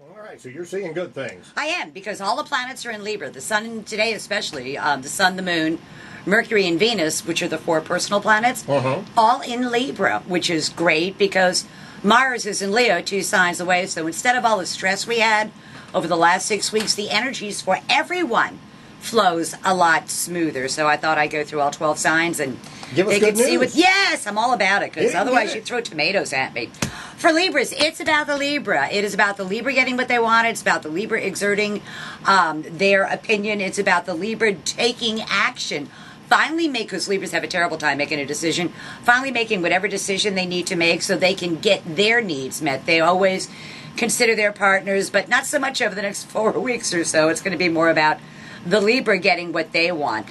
All right, so you're seeing good things. I am because all the planets are in Libra. The Sun today, especially um, the Sun, the Moon, Mercury, and Venus, which are the four personal planets, Uh-huh. all in Libra, which is great because Mars is in Leo, two signs away. So instead of all the stress we had over the last six weeks, the energies for everyone flows a lot smoother. So I thought I'd go through all twelve signs and Give us they good could see news. what. Yes, I'm all about it because otherwise it. you'd throw tomatoes at me. For Libras, it's about the Libra. It is about the Libra getting what they want. It's about the Libra exerting um, their opinion. It's about the Libra taking action. Finally, make because Libras have a terrible time making a decision. Finally, making whatever decision they need to make so they can get their needs met. They always consider their partners, but not so much over the next four weeks or so. It's going to be more about the Libra getting what they want.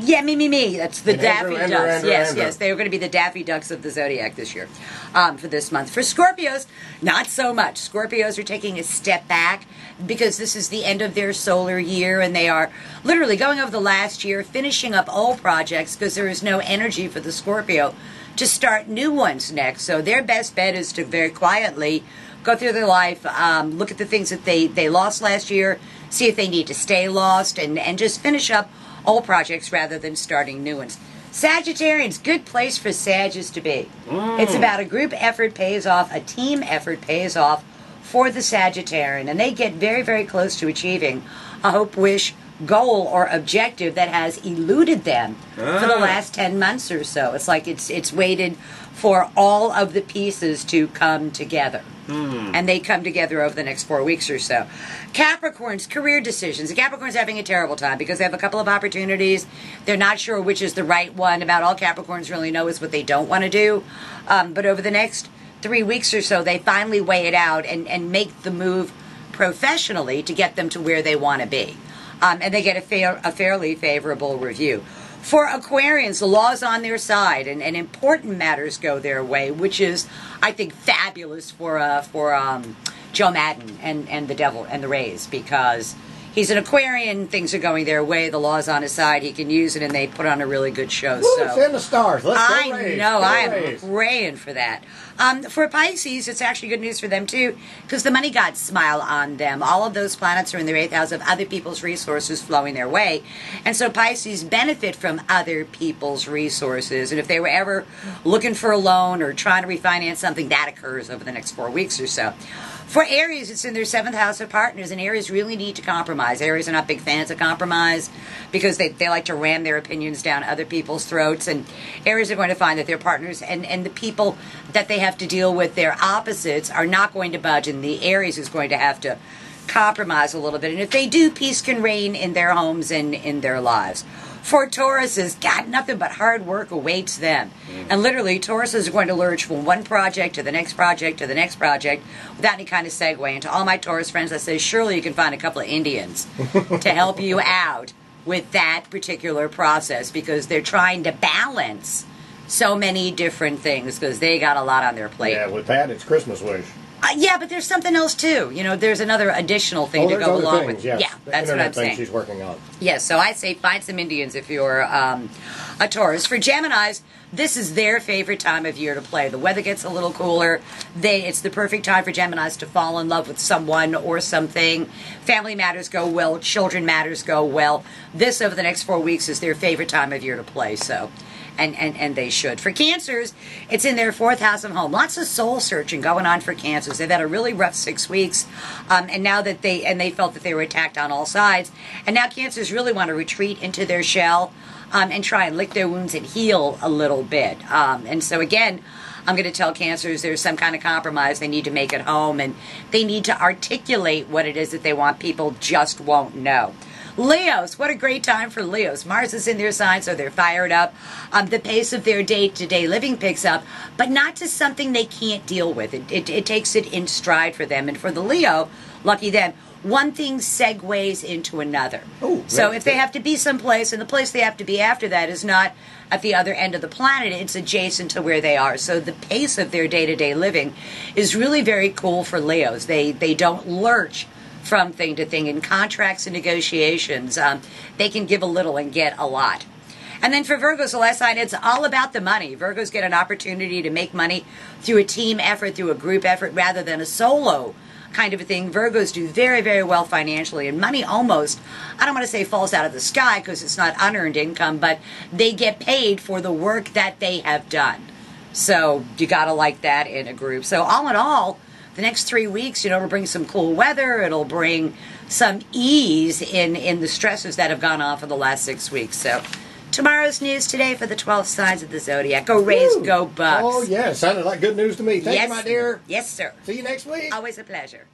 Yeah, me, me, me. That's the And Daffy Andrew, Ducks. Andrew, yes, Andrew. yes. They are going to be the Daffy Ducks of the zodiac this year, um, for this month. For Scorpios, not so much. Scorpios are taking a step back because this is the end of their solar year, and they are literally going over the last year, finishing up old projects because there is no energy for the Scorpio to start new ones next. So their best bet is to very quietly go through their life, um, look at the things that they they lost last year, see if they need to stay lost, and and just finish up old projects rather than starting new ones. Sagittarians, good place for Sagittarius to be. It's about a group effort pays off, a team effort pays off for the Sagittarian, and they get very, very close to achieving a hope, wish, goal, or objective that has eluded them for the Ah. last 10 months or so. It's like it's, it's waited for all of the pieces to come together. And they come together over the next four weeks or so. Capricorn's career decisions. The Capricorn's having a terrible time because they have a couple of opportunities. They're not sure which is the right one. About all Capricorns really know is what they don't want to do. Um, but over the next three weeks or so, they finally weigh it out and, and make the move professionally to get them to where they want to be. Um, and they get a, fair, a fairly favorable review. For Aquarians, the law's on their side, and, and important matters go their way, which is, I think, fabulous for uh, for um, Joe Maddon and, and the Devil and the Rays because he's an Aquarian. Things are going their way. The law's on his side. He can use it, and they put on a really good show. Woo, so it's in the stars. Let's I know. Go I am praying for that. Um, for Pisces, it's actually good news for them too, because the money gods smile on them. All of those planets are in their eighth house of other people's resources flowing their way, and so Pisces benefit from other people's resources. And if they were ever looking for a loan or trying to refinance something, that occurs over the next four weeks or so. For Aries, it's in their seventh house of partners, and Aries really need to compromise. Aries are not big fans of compromise because they, they like to ram their opinions down other people's throats, and Aries are going to find that their partners and, and the people that they have to deal with, their opposites, are not going to budge, and the Aries is going to have to compromise a little bit. And if they do, peace can reign in their homes and in their lives. For Tauruses, God, nothing but hard work awaits them. Mm. And literally, Tauruses are going to lurch from one project to the next project to the next project without any kind of segue. And to all my Taurus friends, I say, surely you can find a couple of Indians to help you out with that particular process because they're trying to balance so many different things because they got a lot on their plate. Yeah, with that, it's Christmas wish. Uh, yeah, but there's something else too. You know, there's another additional thing Oh, to go along things, with. yes. Yeah, The that's what I'm saying. she's working on. Yes, so I say find some Indians if you're um, a Taurus. For Geminis, this is their favorite time of year to play. The weather gets a little cooler. They, it's the perfect time for Geminis to fall in love with someone or something. Family matters go well. Children matters go well. This over the next four weeks is their favorite time of year to play. So. And, and, and they should. For cancers, it's in their fourth house of home. Lots of soul searching going on for cancers. They've had a really rough six weeks, um, and now that they and they felt that they were attacked on all sides, and now cancers really want to retreat into their shell um, and try and lick their wounds and heal a little bit. Um, and so again, I'm going to tell cancers there's some kind of compromise they need to make at home, and they need to articulate what it is that they want. People just won't know. Leos, what a great time for Leos. Mars is in their sign, so they're fired up. Um, the pace of their day to day living picks up, but not to something they can't deal with. It, it, it takes it in stride for them. And for the Leo, lucky them, one thing segues into another. Ooh, so very if they good. have to be someplace, and the place they have to be after that is not at the other end of the planet, it's adjacent to where they are. So the pace of their day to day living is really very cool for Leos. They they don't lurch from thing to thing in contracts and negotiations. Um, they can give a little and get a lot. And then for Virgos, the last sign, it's all about the money. Virgos get an opportunity to make money through a team effort, through a group effort, rather than a solo kind of a thing. Virgos do very, very well financially, and money almost, I don't want to say falls out of the sky because it's not unearned income, but they get paid for the work that they have done. So you got to like that in a group. So, all in all, the next three weeks, you know, it'll bring some cool weather. It'll bring some ease in, in the stresses that have gone on for the last six weeks. So, tomorrow's news today for the 12 signs of the zodiac. Go Rays, Woo. go Bucks. Oh, yeah. Sounded like good news to me. Thank yes, you, my dear. Yes, sir. See you next week. Always a pleasure.